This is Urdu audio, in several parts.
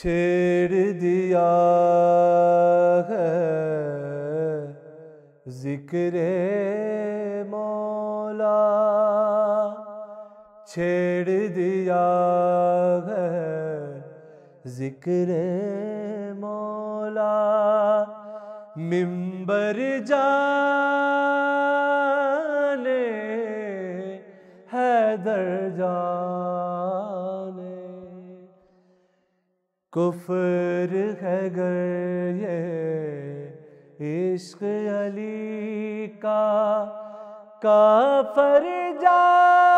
چھیڑ دیا ہے۔ ذکر مولا چھیڑ دیا ہے۔ ذکر مولا ممبر جانے کفر ہے گر یہ عشق علی کا کافر جا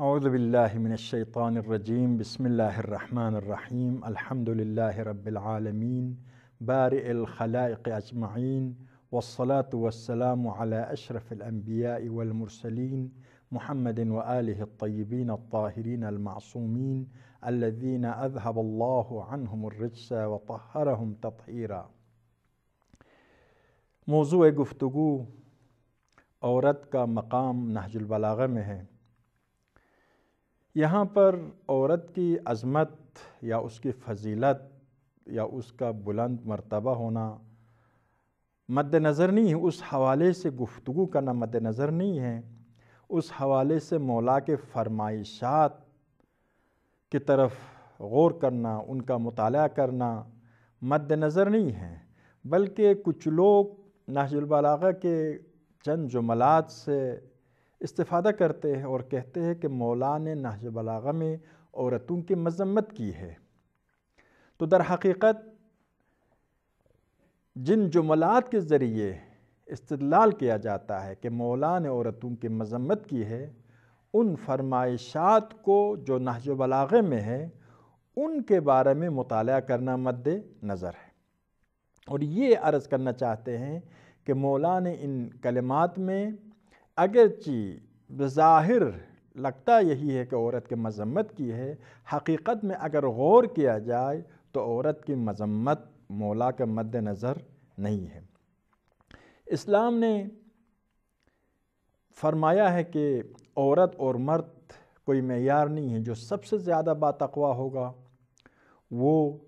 أعوذ بالله من الشيطان الرجيم. بسم الله الرحمن الرحيم. الحمد لله رب العالمين. بارئ الخلائق أجمعين. والصلاة والسلام على أشرف الأنبياء والمرسلين محمد وآله الطيبين الطاهرين المعصومين الذين أذهب الله عنهم الرجس وطهرهم تطهيرا. موضوع گفتگو عورت کا مقام نهج البلاغه میں ہے. یہاں پر عورت کی عظمت یا اس کی فضیلت یا اس کا بلند مرتبہ ہونا مد نظر نہیں ہے، اس حوالے سے گفتگو کرنا مد نظر نہیں ہے۔ اس حوالے سے مولا کے فرمائشات کی طرف غور کرنا، ان کا مطالعہ کرنا مد نظر نہیں ہے، بلکہ کچھ لوگ نہج البلاغہ کے چند جملات سے استفادہ کرتے ہیں اور کہتے ہیں کہ مولا نے نہج بلاغہ میں عورتوں کی مذمت کی ہے۔ تو در حقیقت جن جملات کے ذریعے استدلال کیا جاتا ہے کہ مولا نے عورتوں کی مذمت کی ہے، ان فرمائشات کو جو نہج بلاغے میں ہے ان کے بارے میں مطالعہ کرنا مد نظر ہے۔ اور یہ عرض کرنا چاہتے ہیں کہ مولا نے ان کلمات میں اگرچہ بظاہر لگتا یہی ہے کہ عورت کی مذمت کی ہے، حقیقت میں اگر غور کیا جائے تو عورت کی مذمت مولا کے مد نظر نہیں ہے۔ اسلام نے فرمایا ہے کہ عورت اور مرد کوئی معیار نہیں ہے، جو سب سے زیادہ باتقوا ہوگا، وہ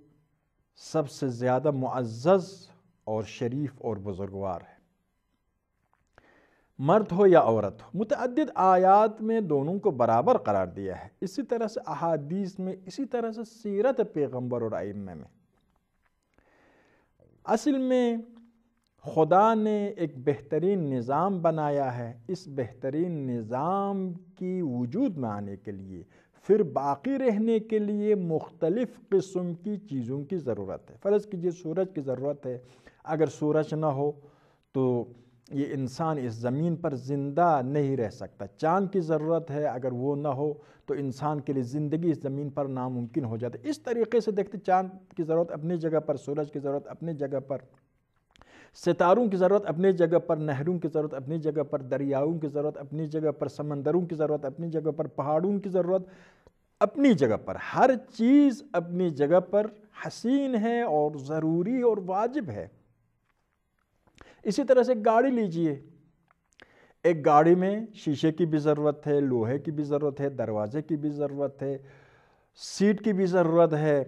سب سے زیادہ معزز اور شریف اور بزرگوار ہے۔ مرد ہو یا عورت ہو، متعدد آیات میں دونوں کو برابر قرار دیا ہے۔ اسی طرح سے احادیث میں، اسی طرح سے سیرت پیغمبر اور ائمہ میں۔ اصل میں خدا نے ایک بہترین نظام بنایا ہے۔ اس بہترین نظام کی وجود میں آنے کے لیے، پھر باقی رہنے کے لیے مختلف قسم کی چیزوں کی ضرورت ہے۔ فرض کیجیے سورج کی ضرورت ہے۔ اگر سورج نہ ہو تو یہ انسان اس زمین پر زندہ نہیں رہ سکتا۔ چاند کی ضرورت ہے اگر وہ نہ ہو تو انسان کے لیے زندگی اس زمین پر ناممکن ہو جاتا ہے اس طریقے سے دیکھتے چاند کی ضرورت اپنی جگہ پر، سورج کی ضرورت اپنی جگہ پر، ستاروں کی ضرورت اپنی جگہ پر، نہروں کی ضرورت اپنی جگہ پر، دریاؤں کی ضرورت اپنی جگہ پر، سمندروں کی ضرورت اپنی جگہ پر، پہاڑوں کی ضرورت اپنی جگہ پر۔ ہر چیز اپنی جگہ پر حسین ہے اور ضروری اور واجب ہے۔ اسی طرح سے گاڑی لیجیے۔ ایک گاڑی میں شیشے کی بھی ضرورت ہے، لوہے کی بھی ضرورت ہے، دروازے کی بھی ضرورت ہے، سیٹ کی بھی ضرورت ہے،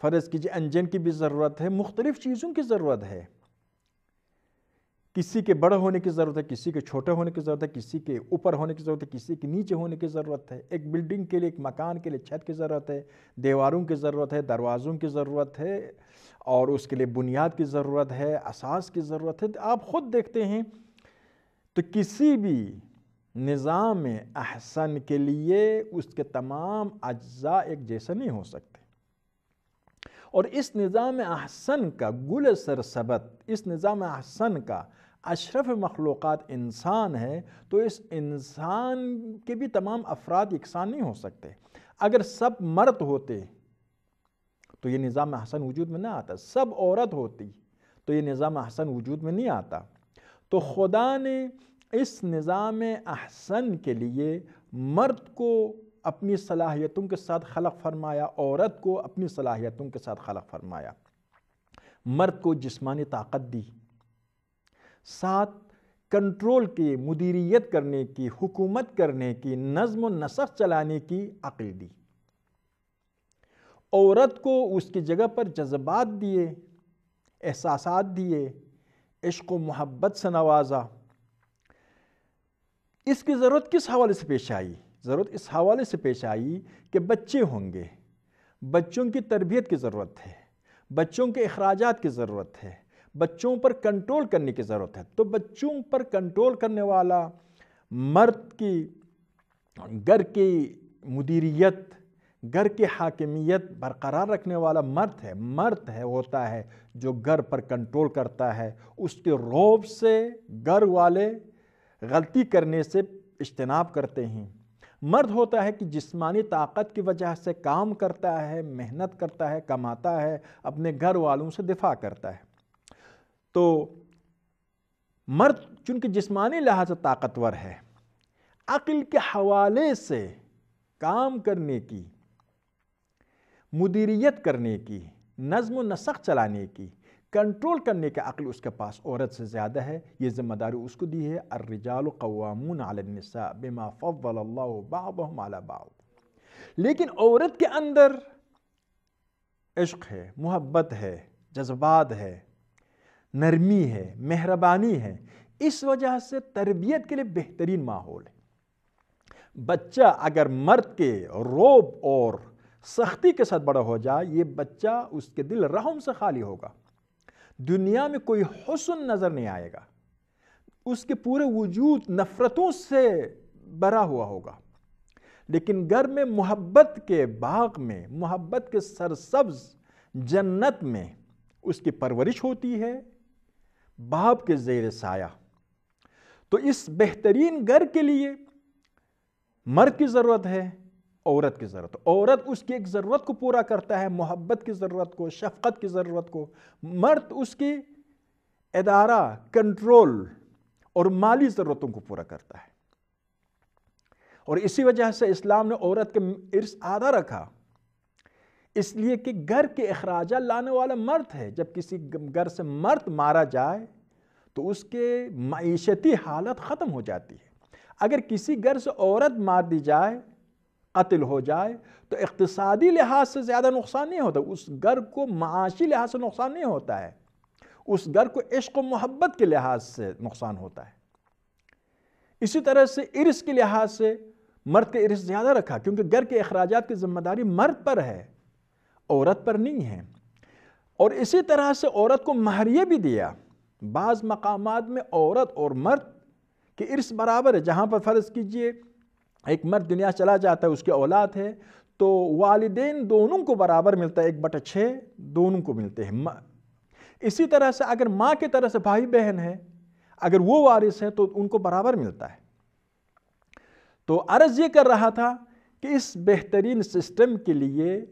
فرض کیجیے انجن کی بھی ضرورت ہے، مختلف چیزوں کی ضرورت ہے۔ کسی کے بڑے ہونے کی ضرورت ہے، کسی کے چھوٹے ہونے کی ضرورت ہے، کسی کے اوپر ہونے کی ضرورت ہے، کسی کے نیچے ہونے کی ضرورت ہے۔ ایک بلڈنگ کے لیے، ایک مکان کے لیے چھت کی ضرورت ہے، دیواروں کی ضرورت ہے، دروازوں کی ضرورت ہے اور اس کے لیے بنیاد کی ضرورت ہے، اساس کی ضرورت ہے۔ آپ خود دیکھتے ہیں تو کسی بھی نظام احسن کے لیے اس کے تمام اجزاء ایک جیسے نہیں ہو سکتے۔ اور اس نظام احسن کا گل سرسبت، اس نظام احسن کا اشرف مخلوقات انسان ہے تو اس انسان کے بھی تمام افراد یکساں نہیں ہو سکتے۔ اگر سب مرد ہوتے، تو یہ نظام احسن وجود میں نہ آتا۔ سب عورت ہوتی، تو یہ نظام احسن وجود میں نہیں آتا۔ تو خدا نے اس نظام احسن کے لیے مرد کو اپنی صلاحیتوں کے ساتھ خلق فرمایا، عورت کو اپنی صلاحیتوں کے ساتھ خلق فرمایا۔ مرد کو جسمانی طاقت دی۔ ساتھ کنٹرول کی، مدیریت کرنے کی، حکومت کرنے کی، نظم و نسق چلانے کی عقل دی۔ عورت کو اس کی جگہ پر جذبات دیے، احساسات دیے، عشق و محبت سے نوازا۔ اس کی ضرورت کس حوالے سے پیش آئی؟ ضرورت اس حوالے سے پیش آئی کہ بچے ہوں گے۔ بچوں کی تربیت کی ضرورت ہے۔ بچوں کے اخراجات کی ضرورت ہے۔ بچوں پر کنٹرول کرنے کی ضرورت ہے۔ تو بچوں پر کنٹرول کرنے والا، مرد کی، گھر کی مدیریت، گھر کی حاکمیت برقرار رکھنے والا مرد ہے۔ مرد ہے، ہوتا ہے، جو گھر پر کنٹرول کرتا ہے۔ اس کے روب سے گھر والے غلطی کرنے سے اجتناب کرتے ہیں۔ مرد ہوتا ہے کہ جسمانی طاقت کی وجہ سے کام کرتا ہے، محنت کرتا ہے، کماتا ہے، اپنے گھر والوں سے دفاع کرتا ہے۔ تو مرد چونکہ جسمانی لحاظ سے طاقتور ہے، عقل کے حوالے سے کام کرنے کی، مدیریت کرنے کی، نظم و نسق چلانے کی، کنٹرول کرنے کا عقل اس کے پاس عورت سے زیادہ ہے، یہ ذمہ داری اس کو دی ہے، الرجال قوامون علی النساء بما فضل اللہ بعضهم علی بعض۔ لیکن عورت کے اندر عشق ہے، محبت ہے، جذبات ہے نرمی ہے، مہربانی ہے۔ اس وجہ سے تربیت کے لیے بہترین ماحول ہے۔ بچہ اگر مرد کے روب اور سختی کے ساتھ بڑا ہو جائے، یہ بچہ اس کے دل رحم سے خالی ہوگا۔ دنیا میں کوئی حسن نظر نہیں آئے گا۔ اس کے پورے وجود نفرتوں سے بھرا ہوا ہوگا۔ لیکن گھر میں محبت کے باغ میں، محبت کے سرسبز جنت میں اس کی پرورش ہوتی ہے۔ باپ کے زیر سایہ۔ تو اس بہترین گھر کے لیے مرد کی ضرورت ہے، عورت کی ضرورت۔ عورت اس کی ایک ضرورت کو پورا کرتا ہے، محبت کی ضرورت کو، شفقت کی ضرورت کو۔ مرد اس کی ادارہ، کنٹرول اور مالی ضرورتوں کو پورا کرتا ہے۔ اور اسی وجہ سے اسلام نے عورت کے عرص آدھا رکھا۔ اس لیے کہ گھر کے اخراجہ لانے والا مرد ہے۔ جب کسی گھر سے مرد مارا جائے تو اس کے معیشتی حالت ختم ہو جاتی ہے۔ اگر کسی گھر سے عورت مار دی جائے، قتل ہو جائے، تو اقتصادی لحاظ سے زیادہ نقصان نہیں ہوتا۔ اس گھر کو معاشی لحاظ سے نقصان نہیں ہوتا ہے۔ اس گھر کو عشق و محبت کے لحاظ سے نقصان ہوتا ہے۔ اسی طرح سے عرص کے لحاظ سے مرد کے عرص زیادہ رکھا، کیونکہ گھر کے اخراجات کی ذمہ داری مرد پر ہے۔ عورت پر نہیں ہے۔ اور اسی طرح سے عورت کو مہریہ بھی دیا۔ بعض مقامات میں عورت اور مرد کے عرص برابر ہے۔ جہاں پر فرض کیجیے ایک مرد دنیا چلا جاتا ہے، اس کی اولاد ہے، تو والدین دونوں کو برابر ملتا ہے، ایک بٹا چھ دونوں کو ملتے ہیں۔ اسی طرح سے اگر ماں کی طرح سے بھائی بہن ہے، اگر وہ وارث ہے تو ان کو برابر ملتا ہے۔ تو عرض یہ کر رہا تھا کہ اس بہترین سسٹم کے لیے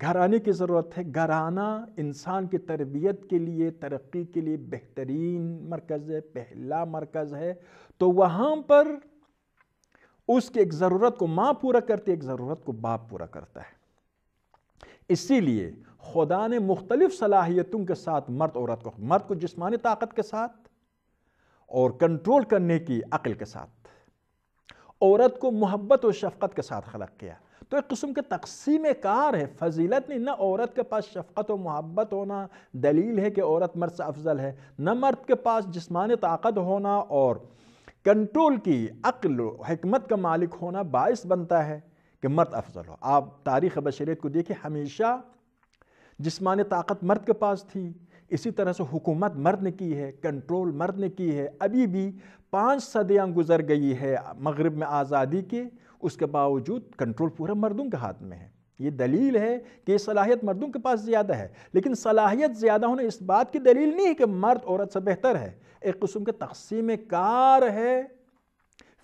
گھرانے کی ضرورت ہے۔ گھرانہ انسان کی تربیت کے لیے، ترقی کے لیے بہترین مرکز ہے، پہلا مرکز ہے۔ تو وہاں پر اس کی ایک ضرورت کو ماں پورا کرتی ہے ایک ضرورت کو باپ پورا کرتا ہے۔ اسی لیے خدا نے مختلف صلاحیتوں کے ساتھ مرد، عورت کو، مرد کو جسمانی طاقت کے ساتھ اور کنٹرول کرنے کی عقل کے ساتھ، عورت کو محبت و شفقت کے ساتھ خلق کیا۔ تو ایک قسم کے تقسیم کار ہے۔ فضیلت نہیں، نہ عورت کے پاس شفقت و محبت ہونا، دلیل ہے کہ عورت مرد سے افضل ہے، نہ مرد کے پاس جسمانی طاقت ہونا اور کنٹرول کی عقل و حکمت کا مالک ہونا باعث بنتا ہے کہ مرد افضل ہو۔ آپ تاریخ بشریت کو دیکھیں، ہمیشہ جسمانی طاقت مرد کے پاس تھی۔ اسی طرح سے حکومت مرد نے کی ہے، کنٹرول مرد نے کی ہے۔ ابھی بھی پانچ صدیاں گزر گئی ہے مغرب میں آزادی کے۔ اس کے باوجود کنٹرول پورا مردوں کے ہاتھ میں ہے۔ یہ دلیل ہے کہ یہ صلاحیت مردوں کے پاس زیادہ ہے، لیکن صلاحیت زیادہ ہونے اس بات کی دلیل نہیں ہے کہ مرد عورت سے بہتر ہے۔ ایک قسم کے تقسیم کار ہے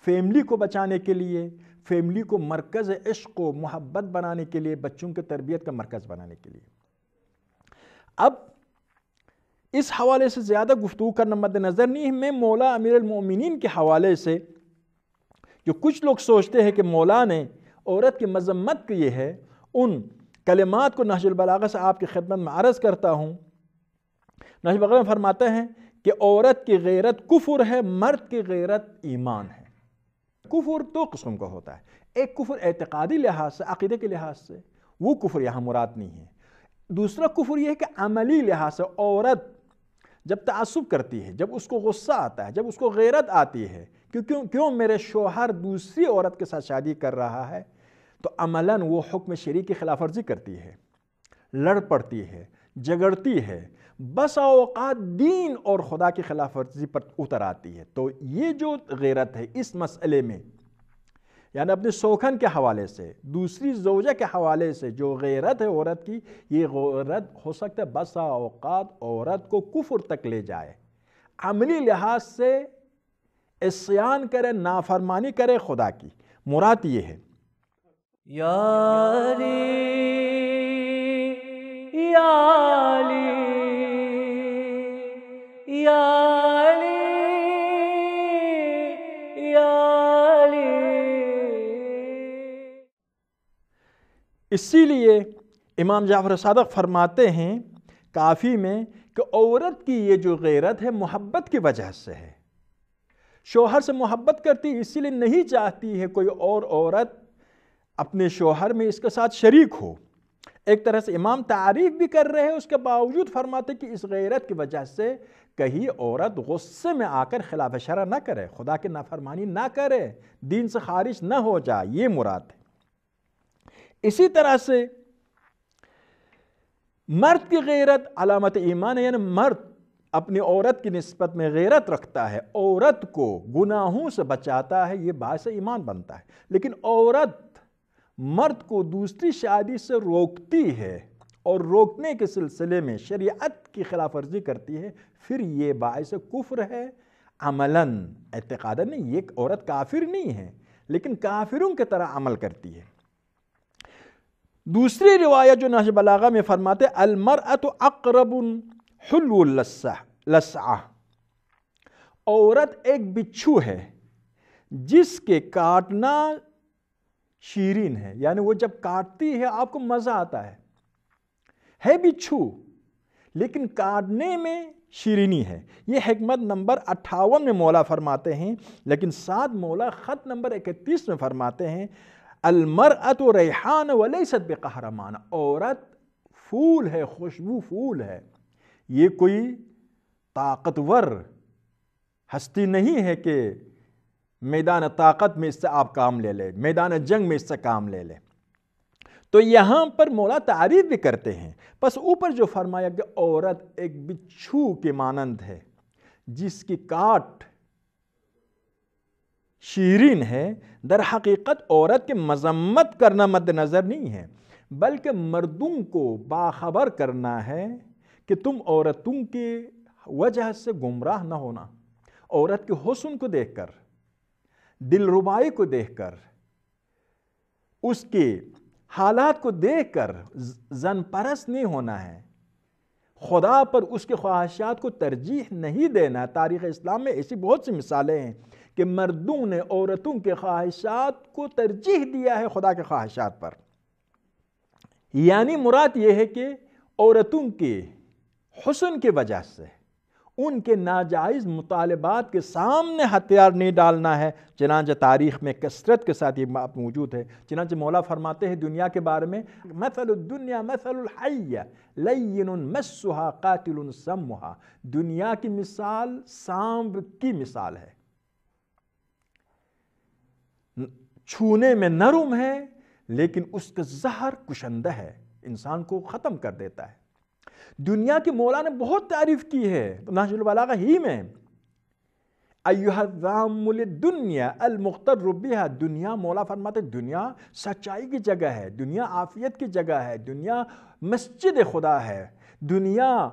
فیملی کو بچانے کے لیے، فیملی کو مرکز عشق و محبت بنانے کے لیے، بچوں کے تربیت کا مرکز بنانے کے لیے۔ اب اس حوالے سے زیادہ گفتگو کرنا مد نظر نہیں میں مولا امیر المومنین کے حوالے سے جو کچھ لوگ سوچتے ہیں کہ مولا نے عورت کی مذمت کی یہ ہے، ان کلمات کو نحج البلاغہ سے آپ کی خدمت میں عرض کرتا ہوں۔ نحج البلاغہ میں فرماتے ہیں کہ عورت کی غیرت کفر ہے، مرد کی غیرت ایمان ہے۔ کفر دو قسم کا ہوتا ہے۔ ایک کفر اعتقادی لحاظ سے، عقیدے کے لحاظ سے، وہ کفر یہاں مراد نہیں ہے۔ دوسرا کفر یہ ہے کہ عملی لحاظ سے، عورت جب تعصب کرتی ہے، جب اس کو غصہ آتا ہے، جب اس کو غیرت آتی ہے کیوں کیوں میرے شوہر دوسری عورت کے ساتھ شادی کر رہا ہے؟ تو عملاً وہ حکم شریک کی خلاف ورزی کرتی ہے، لڑ پڑتی ہے جگڑتی ہے، بس اوقات دین اور خدا کی خلاف ورزی پر اتر آتی ہے۔ تو یہ جو غیرت ہے اس مسئلے میں یعنی اپنے سوکھن کے حوالے سے، دوسری زوجہ کے حوالے سے جو غیرت ہے عورت کی، یہ غیرت ہو سکتا ہے بسا اوقات عورت کو کفر تک لے جائے۔ عملی لحاظ سے اسیان کرے نافرمانی کرے خدا کی۔ مراد یہ ہے۔ یاری یالی یالی یالی اسی لیے امام جعفر صادق فرماتے ہیں کافی میں کہ عورت کی یہ جو غیرت ہے محبت کی وجہ سے ہے۔ شوہر سے محبت کرتی اسی لیے نہیں چاہتی ہے کوئی اور عورت اپنے شوہر میں اس کے ساتھ شریک ہو۔ ایک طرح سے امام تعریف بھی کر رہے ہیں، اس کے باوجود فرماتے کہ اس غیرت کی وجہ سے کہیں عورت غصے میں آ کر خلاف شرع نہ کرے۔ خدا کی نافرمانی نہ کرے، دین سے خارج نہ ہو جائے، یہ مراد ہے۔ اسی طرح سے مرد کی غیرت علامت ایمان ہے یعنی مرد اپنی عورت کی نسبت میں غیرت رکھتا ہے، عورت کو گناہوں سے بچاتا ہے، یہ باعث ایمان بنتا ہے۔ لیکن عورت مرد کو دوسری شادی سے روکتی ہے اور روکنے کے سلسلے میں شریعت کی خلاف ورزی کرتی ہے، پھر یہ باعث کفر ہے۔ عملاً اعتقادا نہیں، یہ عورت کافر نہیں ہے، لیکن کافروں کی طرح عمل کرتی ہے۔ دوسری روایت جو نحج بلاغہ میں فرماتے المرأت اقرب حلو لسعہ۔ عورت ایک بچھو ہے، جس کے کاٹنا شیرین ہے۔ یعنی وہ جب کاٹتی ہے، آپ کو مزہ آتا ہے۔ ہے بچھو، لیکن کاٹنے میں شیرینی ہے۔ یہ حکمت نمبر اٹھاون میں مولا فرماتے ہیں، لیکن ساتھ مولا خط نمبر اکتیس میں فرماتے ہیں المرأت ریحان ولیست بقہرمان۔ عورت پھول ہے، خوشبو پھول ہے۔ یہ کوئی طاقتور ہستی نہیں ہے کہ میدان طاقت میں اس سے آپ کام لے لیں میدان جنگ میں اس سے کام لے لیں تو یہاں پر مولا تعریف بھی کرتے ہیں۔ بس اوپر جو فرمایا کہ عورت ایک بچھو کے مانند ہے، جس کی کاٹ شیرین ہے، در حقیقت عورت کے مذمت کرنا مد نظر نہیں ہے، بلکہ مردوں کو باخبر کرنا ہے۔ کہ تم عورتوں کے وجہ سے گمراہ نہ ہونا، عورت کے حسن کو دیکھ کر، دل ربائی کو دیکھ کر، اس کے حالات کو دیکھ کر زن پرس نہیں ہونا ہے۔ خدا پر اس کے خواہشات کو ترجیح نہیں دینا۔ تاریخ اسلام میں ایسی بہت سی مثالیں ہیں کہ مردوں نے عورتوں کے خواہشات کو ترجیح دیا ہے خدا کے خواہشات پر۔ یعنی مراد یہ ہے کہ عورتوں کے حسن کی وجہ سے ان کے ناجائز مطالبات کے سامنے ہتھیار نہیں ڈالنا ہے، چنانچہ تاریخ میں کثرت کے ساتھ یہ بات موجود ہے۔ چنانچہ مولا فرماتے ہیں دنیا کے بارے میں، مثل الدنیا مثل الحیہ لین مسہا قاتل سمہا دنیا کی مثال سانب کی مثال ہے۔ چھونے میں نرم ہے، لیکن اس کا زہر کشندہ ہے۔ انسان کو ختم کر دیتا ہے۔ دنیا کی مولا نے بہت تعریف کی ہے نحج البلاغہ ہی میں۔ ایوہ الدنیا المختر ربیہ دنیا مولا فرماتے دنیا سچائی کی جگہ ہے، دنیا عافیت کی جگہ ہے، دنیا مسجد خدا ہے، دنیا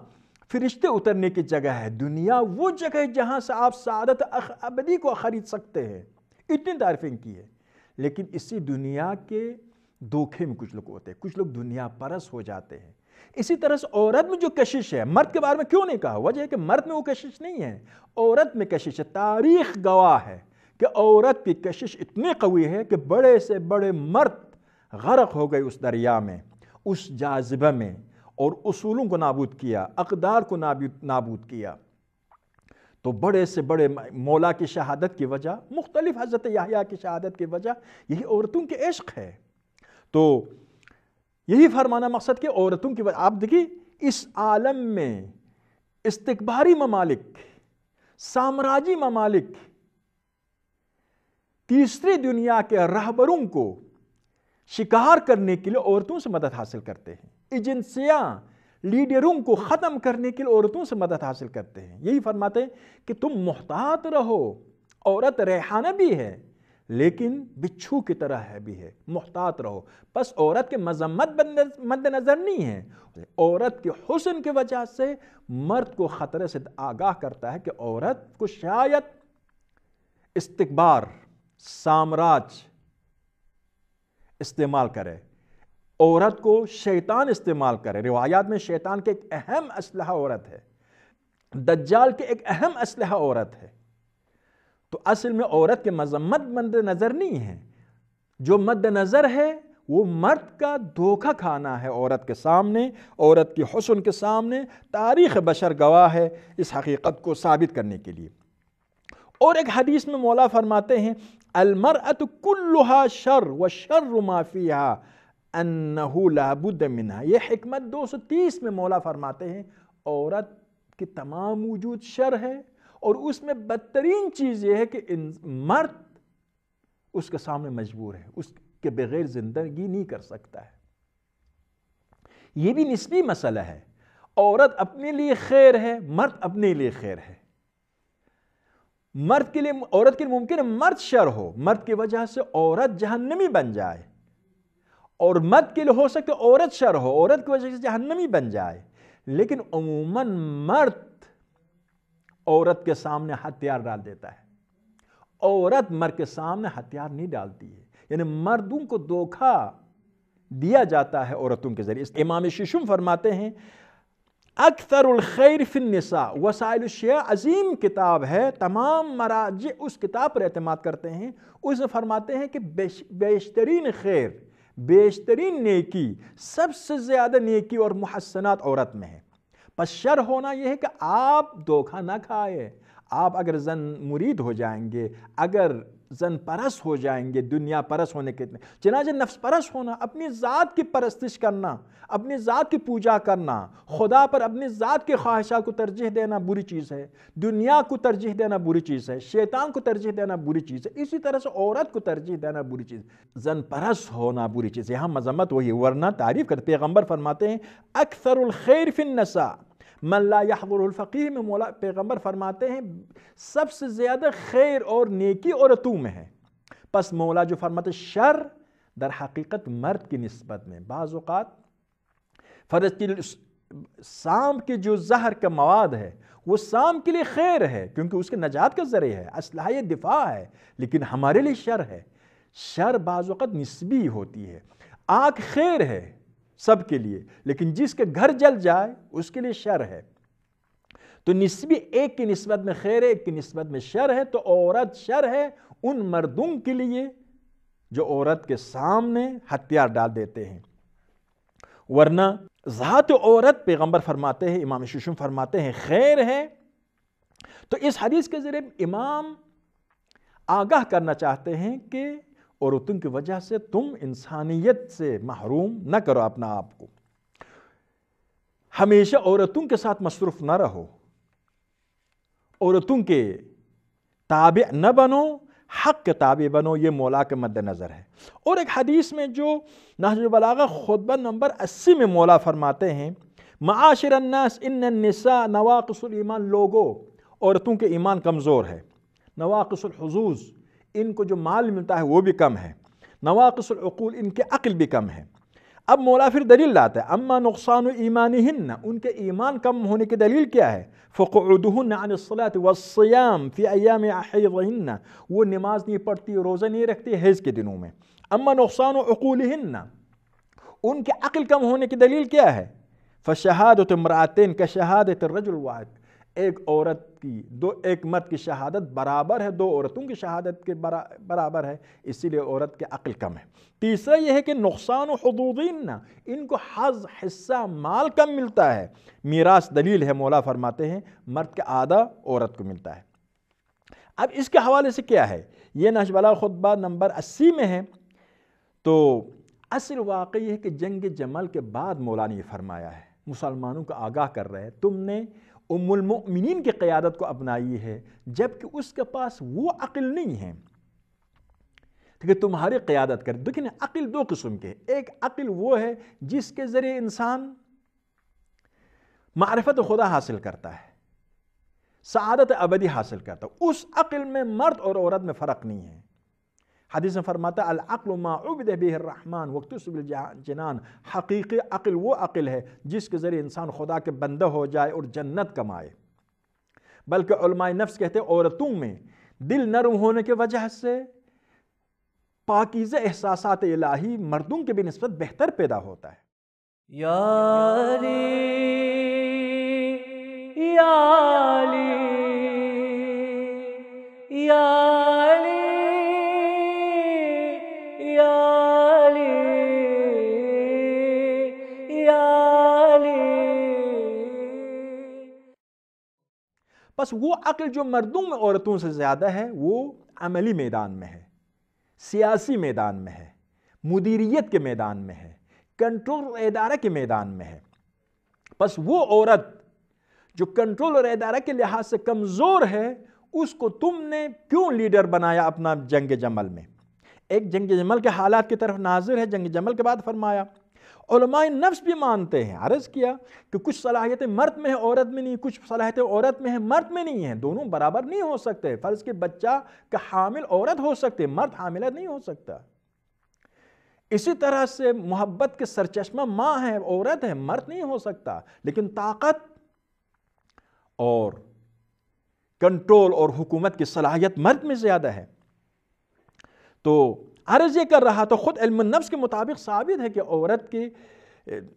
فرشتے اترنے کی جگہ ہے، دنیا وہ جگہ ہے جہاں سے آپ سعادت ابدی کو خرید سکتے ہیں۔ اتنی تعریفیں کی ہے لیکن اسی دنیا کے دھوکھے میں کچھ لوگ ہوتے ہیں، کچھ لوگ دنیا پرس ہو جاتے ہیں۔ اسی طرح سے عورت میں جو کشش ہے، مرد کے بارے میں کیوں نہیں کہا؟ وجہ ہے کہ مرد میں وہ کشش نہیں ہے۔ عورت میں کشش ہے، تاریخ گواہ ہے کہ عورت کی کشش اتنی قوی ہے کہ بڑے سے بڑے مرد غرق ہو گئے اس دریا میں، اس جاذبہ میں، اور اصولوں کو نابود کیا، اقدار کو نابود کیا۔ تو بڑے سے بڑے مولا کی شہادت کی وجہ، مختلف حضرت یحییٰ کی شہادت کی وجہ، یہی عورتوں کے عشق ہے۔ تو یہی فرمانا مقصد کہ عورتوں کی وجہ آپ دیکھیے اس عالم میں استقباری ممالک، سامراجی ممالک، تیسری دنیا کے رہبروں کو شکار کرنے کے لیے عورتوں سے مدد حاصل کرتے ہیں۔ ایجنسیاں، لیڈروں کو ختم کرنے کے لیے عورتوں سے مدد حاصل کرتے ہیں۔ یہی فرماتے ہیں کہ تم محتاط رہو، عورت ریحانہ بھی ہے۔ لیکن بچھو کی طرح ہے بھی ہے، محتاط رہو۔ بس عورت کے مذمت مد نظر نہیں ہے۔ عورت کے حسن کی وجہ سے مرد کو خطرے سے آگاہ کرتا ہے کہ عورت کو شاید استقبار، سامراج استعمال کرے۔ عورت کو شیطان استعمال کرے۔ روایات میں شیطان کے ایک اہم اسلحہ عورت ہے۔ دجال کے ایک اہم اسلحہ عورت ہے۔ تو اصل میں عورت کے مذمت مد نظر نہیں ہے۔ جو مد نظر ہے، وہ مرد کا دھوکہ کھانا ہے عورت کے سامنے، عورت کی حسن کے سامنے۔ تاریخ بشر گواہ ہے اس حقیقت کو ثابت کرنے کے لیے۔ اور ایک حدیث میں مولا فرماتے ہیں، المرأة كلها شر وشر ما فيها انہو لابد منها یہ حکمت دو سو تیس میں مولا فرماتے ہیں، عورت کی تمام وجود شر ہے۔ اور اس میں بدترین چیز یہ ہے کہ مرد اس کے سامنے مجبور ہے اس کے بغیر زندگی نہیں کر سکتا ہے۔ یہ بھی نسبی مسئلہ ہے۔ عورت اپنے لیے خیر ہے، مرد اپنے لیے خیر ہے۔ مرد کے لیے، عورت کے لیے ممکن ہے مرد شر ہو، مرد کی وجہ سے عورت جہنمی بن جائے۔ اور مرد کے لیے ہو سکتے عورت شر ہو، عورت کی وجہ سے جہنمی بن جائے۔ لیکن عموماً مرد عورت کے سامنے ہتھیار ڈال دیتا ہے۔ عورت مرد کے سامنے ہتھیار نہیں ڈالتی ہے۔ یعنی مردوں کو دھوکھا دیا جاتا ہے عورتوں کے ذریعے۔ امام ششم فرماتے ہیں، اکثر الخیر فی النساء، وسائل الشیع عظیم کتاب ہے۔ تمام مراجع اس کتاب پر اعتماد کرتے ہیں۔ اس میں فرماتے ہیں کہ بیشترین خیر، بیشترین نیکی، سب سے زیادہ نیکی اور محسنات عورت میں ہے۔ پس شر ہونا یہ ہے کہ آپ دھوکہ نہ کھائے۔ آپ اگر زن مرید ہو جائیں گے، اگر زن پرس ہو جائیں گے، دنیا پرس ہونے کے چنانچہ نفس پرس ہونا، اپنی ذات کی پرستش کرنا، اپنی ذات کی پوجا کرنا، خدا پر اپنی ذات کے خواہشات کو ترجیح دینا بری چیز ہے۔ دنیا کو ترجیح دینا بری چیز ہے، شیطان کو ترجیح دینا بری چیز ہے۔ اسی طرح سے عورت کو ترجیح دینا بری چیز۔ زن پرس ہونا بری چیز ہے۔ یہاں مذمت وہی ورنہ تعریف کرتے پیغمبر فرماتے ہیں، اکثر الخیر فی النساء۔ من لا يحضر الفقیر میں مولا پیغمبر فرماتے ہیں، سب سے زیادہ خیر اور نیکی عورتوں میں ہے۔ پس مولا جو فرماتے شر در حقیقت مرد کی نسبت میں۔ بعض اوقات فرض کی سام کے جو زہر کا مواد ہے، وہ سام کے لیے خیر ہے، کیونکہ اس کے نجات کا ذریعہ ہے اسلحہ دفاع ہے، لیکن ہمارے لیے شر ہے۔ شر بعض اوقات نسبی ہوتی ہے۔ آنکھ خیر ہے سب کے لیے، لیکن جس کے گھر جل جائے، اس کے لیے شر ہے۔ تو نسبی ایک کی نسبت میں خیر ہے، ایک کی نسبت میں شر ہے، تو عورت شر ہے ان مردوں کے لیے جو عورت کے سامنے ہتھیار ڈال دیتے ہیں۔ ورنہ ذات عورت پیغمبر فرماتے ہیں، امام ششم فرماتے ہیں، خیر ہے۔ تو اس حدیث کے ذریعے امام آگاہ کرنا چاہتے ہیں کہ عورتوں کی وجہ سے تم انسانیت سے محروم نہ کرو اپنا آپ کو۔ ہمیشہ عورتوں کے ساتھ مصروف نہ رہو۔ عورتوں کے تابع نہ بنو، حق کے تابع بنو، یہ مولا کے مد نظر ہے۔ اور ایک حدیث میں جو نحج البلاغہ خطبہ نمبر اسی میں مولا فرماتے ہیں، معاشر الناس ان النساء نواقص الایمان، لوگو، عورتوں کے ایمان کمزور ہے۔ نواقص الحضوظ ان کو جو مال ملتا ہے وہ بھی کم ہے۔ نواقص العقول ان کے عقل بھی کم ہے۔ اب مولا پھر دلیل لاتا ہے، اما نقصان ایمانہن ان کے ایمان کم ہونے کی دلیل کیا ہے؟ فقعدہن عن الصلاة والصیام فی ایام حیضہن، وہ نماز نہیں پڑھتی، روزہ نہیں رکھتی حیض کے دنوں میں۔ اما نقصان عقولہن ان کے عقل کم ہونے کی دلیل کیا ہے؟ فشہادت امراتین کا شہادت الرجل واحد ایک عورت کی، دو، ایک مرد کی شہادت برابر ہے، دو عورتوں کی شہادت کے برابر ہے، اسی لیے عورت کی عقل کم ہے۔ تیسرا یہ ہے کہ نقصان و حدودین ان کو حظ، حصہ، مال کم ملتا ہے۔ میراث دلیل ہے، مولا فرماتے ہیں، مرد کے آدھا عورت کو ملتا ہے۔ اب اس کے حوالے سے کیا ہے؟ یہ نشبلا خطبہ نمبر اسی میں ہے۔ تو اصل واقعی ہے کہ جنگ جمل کے بعد مولا نے یہ فرمایا ہے، مسلمانوں کو آگاہ کر رہے ہیں۔ تم نے ام المؤمنین کی قیادت کو اپنائی ہے، جبکہ اس کے پاس وہ عقل نہیں ہے۔ کہ تمہاری قیادت کر دیکھیں عقل دو قسم کے۔ ایک عقل وہ ہے جس کے ذریعے انسان معرفت خدا حاصل کرتا ہے، سعادت ابدی حاصل کرتا ہے۔ اس عقل میں مرد اور عورت میں فرق نہیں ہے۔ حدیث میں فرماتا ہے، العقل ما عبد به الرحمن وقتصب الجنان حقیقی عقل وہ عقل ہے جس کے ذریعے انسان خدا کے بندہ ہو جائے اور جنت کمائے۔ بلکہ علماء نفس کہتے ہیں، عورتوں میں دل نرم ہونے کے وجہ سے پاکیزہ احساسات الہی مردوں کے بھی نسبت بہتر پیدا ہوتا ہے۔ یا وہ عقل جو مردوں میں عورتوں سے زیادہ ہے، وہ عملی میدان میں ہے، سیاسی میدان میں ہے، مدیریت کے میدان میں ہے، کنٹرول ادارہ کے میدان میں ہے۔ بس وہ عورت جو کنٹرول اور ادارہ کے لحاظ سے کمزور ہے، اس کو تم نے کیوں لیڈر بنایا اپنا جنگ جمل میں؟ ایک جنگ جمل کے حالات کی طرف ناظر ہے، جنگ جمل کے بعد فرمایا۔ علماء نفس بھی مانتے ہیں۔ عرض کیا کہ کچھ صلاحیتیں مرد میں ہیں عورت میں نہیں، کچھ صلاحیتیں عورت میں ہیں مرد میں نہیں ہیں دونوں برابر نہیں ہو سکتے۔ فرض کے بچہ کا حامل عورت ہو سکتے، مرد حاملہ نہیں ہو سکتا۔ اسی طرح سے محبت کے سرچشمہ ماں ہے، عورت ہے، مرد نہیں ہو سکتا۔ لیکن طاقت اور کنٹرول اور حکومت کی صلاحیت مرد میں زیادہ ہے۔ تو عرض یہ کر رہا تو خود علم النفس کے مطابق ثابت ہے کہ عورت کی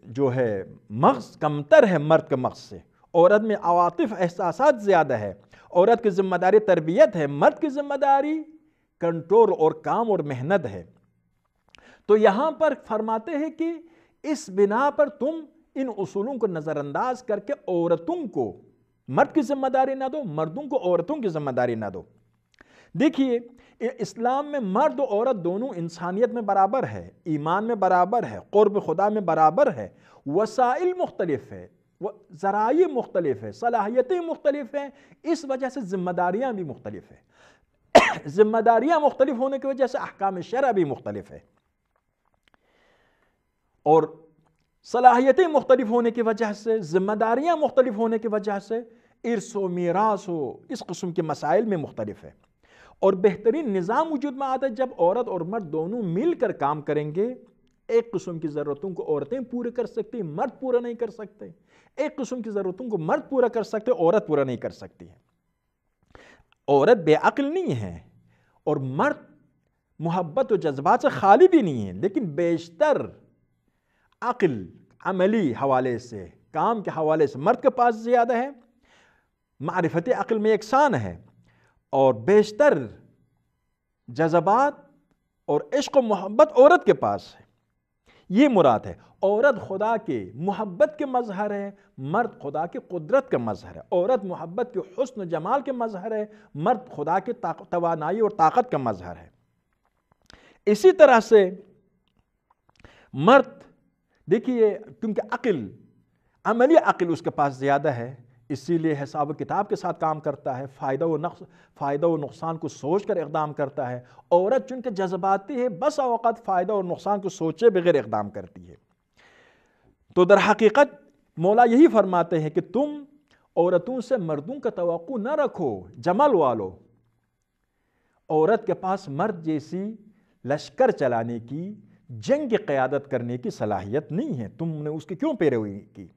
جو ہے مغز کمتر ہے مرد کے مغز سے۔ عورت میں عواطف احساسات زیادہ ہے۔ عورت کی ذمہ داری تربیت ہے، مرد کی ذمہ داری کنٹرول اور کام اور محنت ہے۔ تو یہاں پر فرماتے ہیں کہ اس بنا پر تم ان اصولوں کو نظر انداز کر کے عورتوں کو مرد کی ذمہ داری نہ دو، مردوں کو عورتوں کی ذمہ داری نہ دو۔ دیکھیے، اسلام میں مرد و عورت دونوں انسانیت میں برابر ہے، ایمان میں برابر ہے، قرب خدا میں برابر ہے، وسائل مختلف ہے ذرائع مختلف ہے صلاحیتیں مختلف ہیں، اس وجہ سے ذمہ داریاں بھی مختلف ہیں۔ ذمہ داریاں مختلف ہونے کی وجہ سے احکام شرع بھی مختلف ہے اور صلاحیتیں مختلف ہونے کی وجہ سے ذمہ داریاں مختلف ہونے کی وجہ سے ارث و میراث ہو اس قسم کے مسائل میں مختلف ہے اور بہترین نظام وجود میں آتا ہے جب عورت اور مرد دونوں مل کر کام کریں گے، ایک قسم کی ضرورتوں کو عورتیں پورے کر سکتی، مرد پورا نہیں کر سکتے۔ ایک قسم کی ضرورتوں کو مرد پورا کر سکتے، عورت پورا نہیں کر سکتی ہے۔ عورت بے عقل نہیں ہے اور مرد محبت و جذبات سے خالی بھی نہیں ہے، لیکن بیشتر عقل، عملی حوالے سے، کام کے حوالے سے۔ مرد کے پاس زیادہ ہے، معرفت عقل میں یکساں ہے۔ اور بیشتر جذبات اور عشق و محبت عورت کے پاس ہے۔ یہ مراد ہے، عورت خدا کے محبت کے مظہر ہے، مرد خدا کے قدرت کا مظہر ہے۔ عورت محبت کے حسن و جمال کے مظہر ہے، مرد خدا کے توانائی اور طاقت کا مظہر ہے۔ اسی طرح سے مرد، دیکھیے، کیونکہ عقل، عملی عقل اس کے پاس زیادہ ہے اسی لیے حساب و کتاب کے ساتھ کام کرتا ہے، فائدہ و نقص، فائدہ و نقصان کو سوچ کر اقدام کرتا ہے۔ عورت چونکہ جذباتی ہے، بس اوقات فائدہ اور نقصان کو سوچے بغیر اقدام کرتی ہے۔ تو در حقیقت مولا یہی فرماتے ہیں کہ تم عورتوں سے مردوں کا توقع نہ رکھو، جمل والو۔ عورت کے پاس مرد جیسی لشکر چلانے کی، جنگ کی قیادت کرنے کی صلاحیت نہیں ہے۔ تم نے اس کی کیوں پیروی کی؟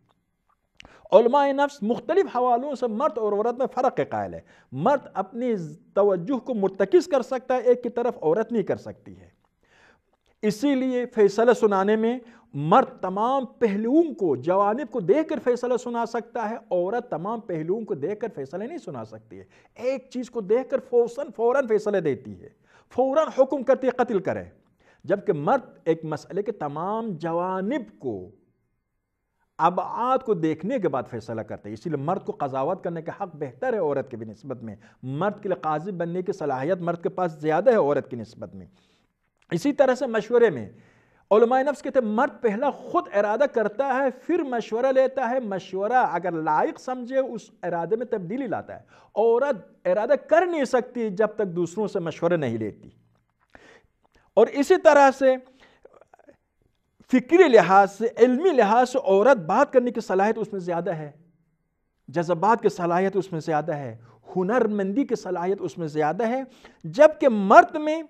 علماء نفس مختلف حوالوں سے مرد اور عورت میں فرق کے قائل ہے۔ مرد اپنی توجہ کو مرتکز کر سکتا ہے، ایک کی طرف عورت نہیں کر سکتی ہے۔ اسی لیے فیصلہ سنانے میں مرد تمام پہلوؤں کو، جوانب کو دیکھ کر فیصلہ سنا سکتا ہے، عورت تمام پہلوؤں کو دیکھ کر فیصلہ نہیں سنا سکتی ہے۔ ایک چیز کو دیکھ کر فوراً فوراً فیصلہ دیتی ہے۔ فوراً حکم کرتی ہے، قتل کرے۔ جبکہ مرد ایک مسئلے کے تمام جوانب کو ابعاد کو دیکھنے کے بعد فیصلہ کرتے ہیں، اسی لیے مرد کو قضاوت کرنے کا حق بہتر ہے عورت کے بھی نسبت میں۔ مرد کے لیے قاضی بننے کی صلاحیت مرد کے پاس زیادہ ہے عورت کی نسبت میں۔ اسی طرح سے مشورے میں علماء نفس کہتے ہیں، مرد پہلا خود ارادہ کرتا ہے، پھر مشورہ لیتا ہے۔ مشورہ اگر لائق سمجھے، اس ارادے میں تبدیلی لاتا ہے۔ عورت ارادہ کر نہیں سکتی جب تک دوسروں سے مشورہ نہیں لیتی۔ اور اسی طرح سے فکری لحاظ سے، علمی لحاظ سے عورت بات کرنے کی صلاحیت اس میں زیادہ ہے۔ جذبات کی صلاحیت اس میں زیادہ ہے۔ ہنر مندی کی صلاحیت اس میں زیادہ ہے۔ جبکہ مرد میں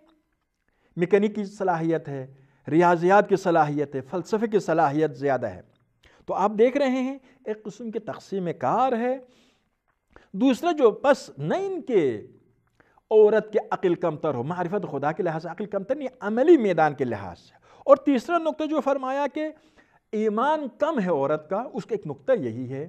میکینکی صلاحیت ہے، ریاضیات کی صلاحیت ہے، فلسفے کی صلاحیت زیادہ ہے۔ تو آپ دیکھ رہے ہیں، ایک قسم کی تقسیم کار ہے۔ دوسرا جو بس نہ ان کے عورت کے عقل کمتر ہو، معرفت خدا کے لحاظ سے عقل کمتر نہیں، عملی میدان کے لحاظ سے۔ اور تیسرا نقطہ جو فرمایا کہ ایمان کم ہے عورت کا، اس کا ایک نقطہ یہی ہے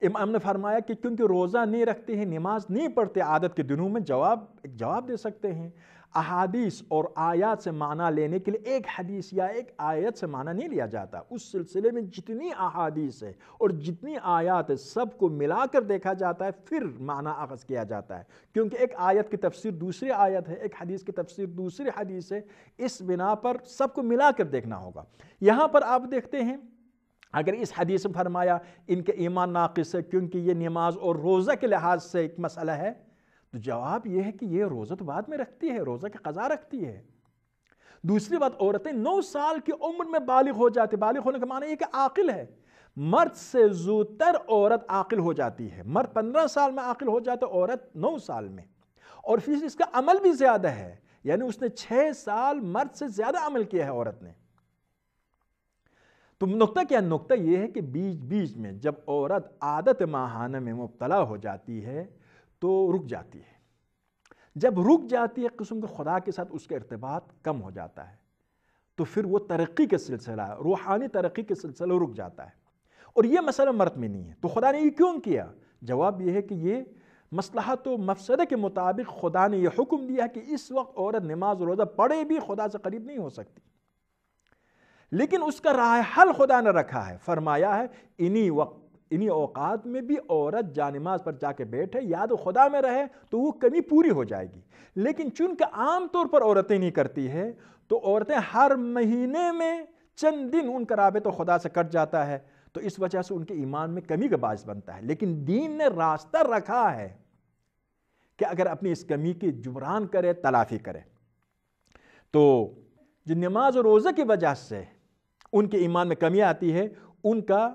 امام نے فرمایا کہ کیونکہ روزہ نہیں رکھتے ہیں، نماز نہیں پڑھتے، عادت کے دنوں میں جواب جواب دے سکتے ہیں۔ احادیث اور آیات سے معنی لینے کے لیے ایک حدیث یا ایک آیت سے معنی نہیں لیا جاتا۔ اس سلسلے میں جتنی احادیث ہے اور جتنی آیات ہے سب کو ملا کر دیکھا جاتا ہے، پھر معنی اخذ کیا جاتا ہے۔ کیونکہ ایک آیت کی تفسیر دوسری آیت ہے، ایک حدیث کی تفسیر دوسری حدیث ہے، اس بنا پر سب کو ملا کر دیکھنا ہوگا۔ یہاں پر آپ دیکھتے ہیں اگر اس حدیث میں فرمایا ان کے ایمان ناقص ہے کیونکہ یہ نماز اور روزہ کے لحاظ سے ایک مسئلہ ہے، تو جواب یہ ہے کہ یہ روزہ تو بعد میں رکھتی ہے، روزہ کی قضا رکھتی ہے۔ دوسری بات، عورتیں نو سال کی عمر میں بالغ ہو جاتی، بالغ ہونے کا معنی یہ کہ عاقل ہے۔ مرد سے زودتر عورت عاقل ہو جاتی ہے۔ مرد پندرہ سال میں عاقل ہو جاتا ہے، عورت نو سال میں۔ اور پھر اس کا عمل بھی زیادہ ہے یعنی اس نے چھ سال مرد سے زیادہ عمل کیا ہے، عورت نے۔ تو نقطہ کیا نقطہ یہ ہے کہ بیچ بیچ میں جب عورت عادت ماہانہ میں مبتلا ہو جاتی ہے تو رک جاتی ہے۔ جب رک جاتی ہے قسم کے خدا کے ساتھ اس کا ارتباط کم ہو جاتا ہے، تو پھر وہ ترقی کے سلسلہ، روحانی ترقی کے سلسلہ رک جاتا ہے۔ اور یہ مسئلہ مرد میں نہیں ہے۔ تو خدا نے یہ کیوں کیا؟ جواب یہ ہے کہ یہ مصلحت و مفسدہ کے مطابق خدا نے یہ حکم دیا کہ اس وقت عورت نماز روزہ پڑھے بھی خدا سے قریب نہیں ہو سکتی۔ لیکن اس کا راہ حل خدا نے رکھا ہے۔ فرمایا ہے، انہی وقت، انہی اوقات میں بھی عورت جانماز پر جا کے بیٹھے، یاد خدا میں رہے تو وہ کمی پوری ہو جائے گی۔ لیکن چونکہ عام طور پر عورتیں نہیں کرتی ہے، تو عورتیں ہر مہینے میں چند دن ان کا رابط خدا سے کٹ جاتا ہے۔ تو اس وجہ سے ان کے ایمان میں کمی کا باعث بنتا ہے۔ لیکن دین نے راستہ رکھا ہے کہ اگر اپنی اس کمی کی جبران کرے، تلافی کرے۔ تو جو نماز و روزہ کی وجہ سے ان کے ایمان میں کمی آتی ہے، ان کا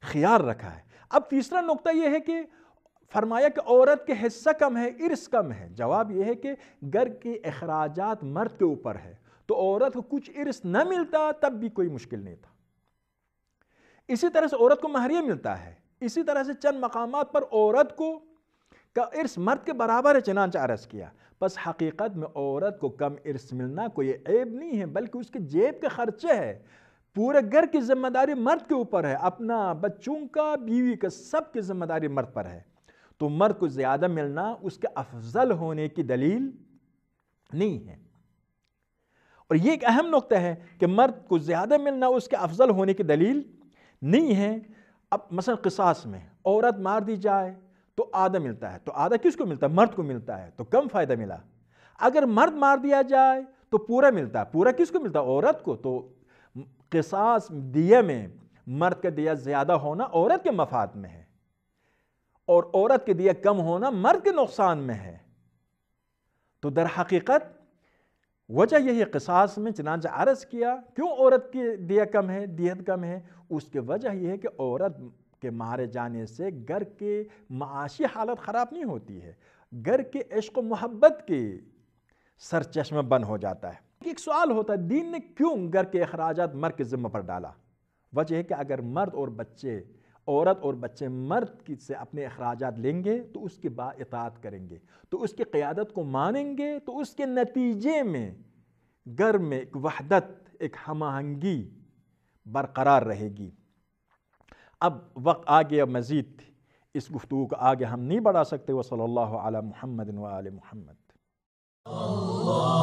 خیال رکھا ہے۔ اب تیسرا نقطہ یہ ہے کہ فرمایا کہ عورت کے حصہ کم ہے، ارث کم ہے۔ جواب یہ ہے کہ گھر کے اخراجات مرد کے اوپر ہے۔ تو عورت کو کچھ ارث نہ ملتا تب بھی کوئی مشکل نہیں تھا۔ اسی طرح سے عورت کو مہریہ ملتا ہے۔ اسی طرح سے چند مقامات پر عورت کو کا ارث مرد کے برابر ہے، چنانچہ عرض کیا۔ بس حقیقت میں عورت کو کم ارث ملنا کوئی عیب نہیں ہے، بلکہ اس کے جیب کے خرچے ہے۔ پورے گھر کی ذمہ داری مرد کے اوپر ہے، اپنا بچوں کا، بیوی کا سب کی ذمہ داری مرد پر ہے۔ تو مرد کو زیادہ ملنا اس کے افضل ہونے کی دلیل نہیں ہے۔ اور یہ ایک اہم نقطہ ہے کہ مرد کو زیادہ ملنا اس کے افضل ہونے کی دلیل نہیں ہے۔ اب مثلا قصاص میں عورت مار دی جائے تو آدھا ملتا ہے، تو آدھا کس کو ملتا ہے؟ مرد کو ملتا ہے، تو کم فائدہ ملا۔ اگر مرد مار دیا جائے تو پورا ملتا ہے، پورا کس کو ملتا ہے؟ عورت کو، تو قصاص دیے میں مرد کا دیا زیادہ ہونا عورت کے مفاد میں ہے۔ اور عورت کے دیا کم ہونا مرد کے نقصان میں ہے۔ تو در حقیقت وجہ یہی قصاص میں چنانچہ عرض کیا کیوں عورت کی دیا کم ہے، دیت کم ہے؟ اس کے وجہ یہ ہے کہ عورت کے مارے جانے سے گھر کے معاشی حالت خراب نہیں ہوتی ہے۔ گھر کے عشق و محبت کی سر چشمہ بند ہو جاتا ہے۔ ایک سوال ہوتا ہے، دین نے کیوں گھر کے اخراجات مرد کے ذمہ پر ڈالا؟ وجہ ہے کہ اگر مرد اور بچے، عورت اور بچے مرد کی سے اپنے اخراجات لیں گے تو اس کی با اطاعت کریں گے، تو اس کی قیادت کو مانیں گے، تو اس کے نتیجے میں گھر میں ایک وحدت، ایک ہم آہنگی برقرار رہے گی۔ اب وقت آگے مزید، اس گفتگو کو آگے ہم نہیں بڑھا سکتے۔ وہ صلی اللہ علیہ محمد و محمد۔ يا